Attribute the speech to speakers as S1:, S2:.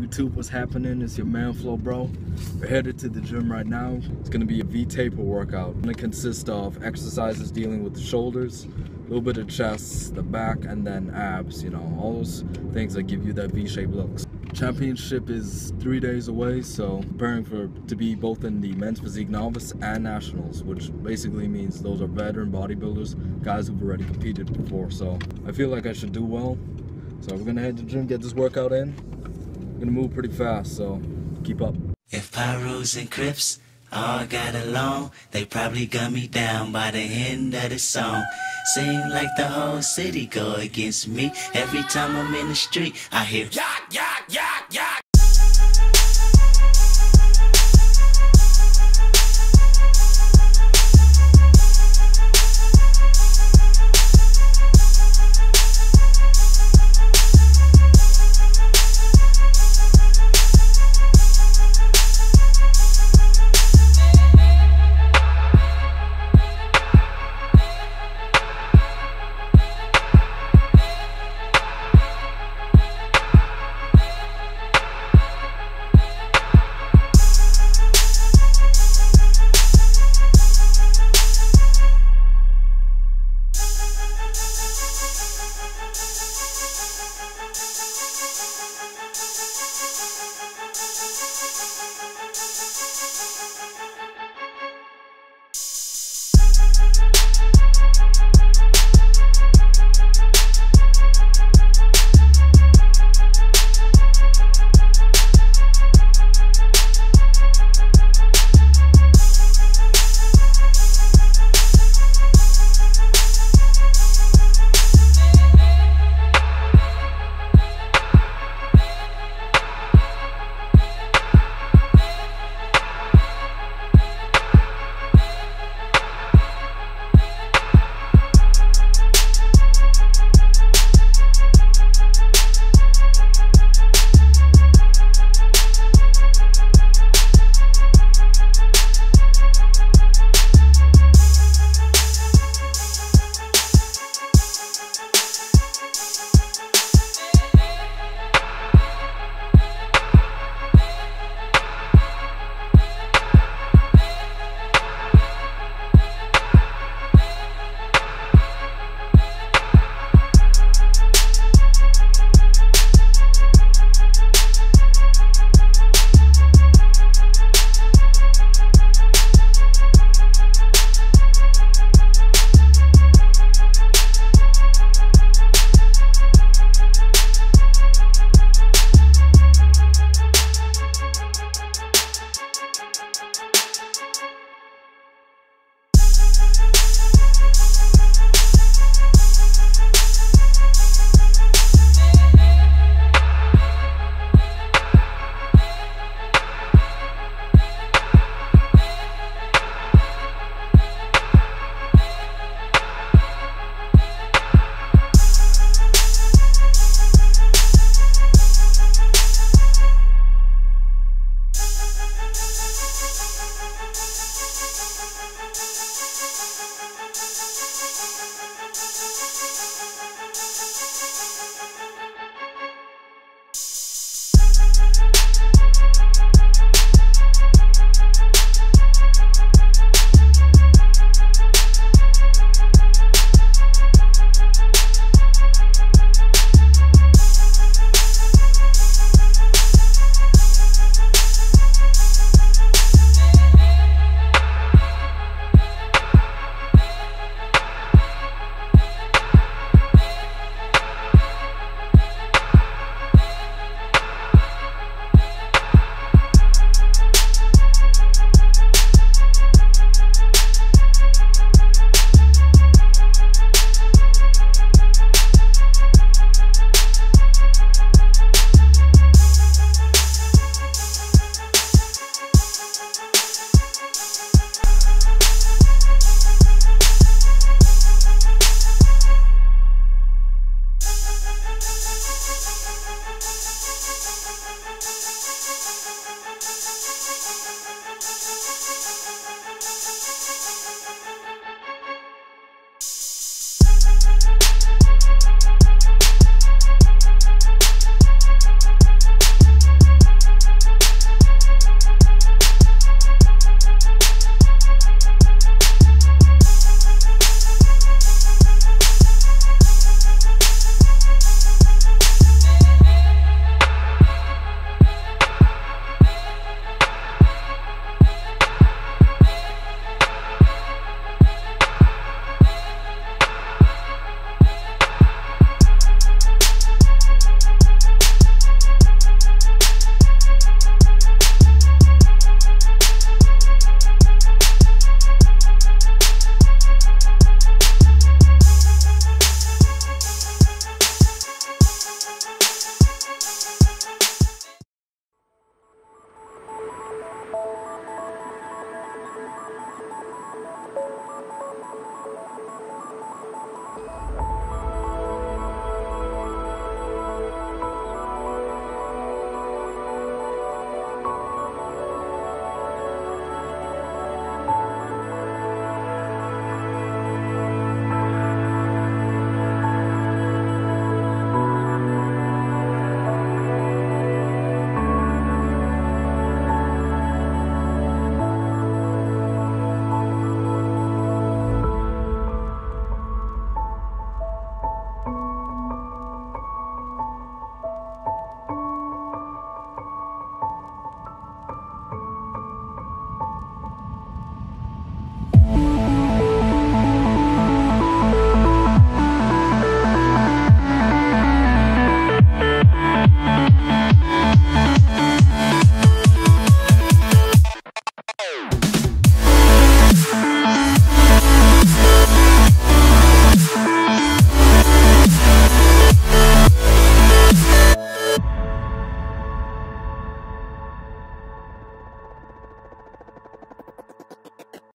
S1: YouTube, what's happening? It's your man Flo Bro. We're headed to the gym right now. It's gonna be a V-taper workout. It's gonna consist of exercises dealing with the shoulders, a little bit of chest, the back, and then abs, you know, all those things that give you that V-shaped looks. Championship is three days away, so preparing for to be both in the men's physique novice and nationals, which basically means those are veteran bodybuilders, guys who've already competed before. So I feel like I should do well. So we're gonna head to the gym, get this workout in. We're gonna move pretty fast, so keep up.
S2: If Pyros and Crips all got along, they probably gun me down by the end of the song. Seem like the whole city go against me. Every time I'm in the street, I hear yak, yak, yak, yak.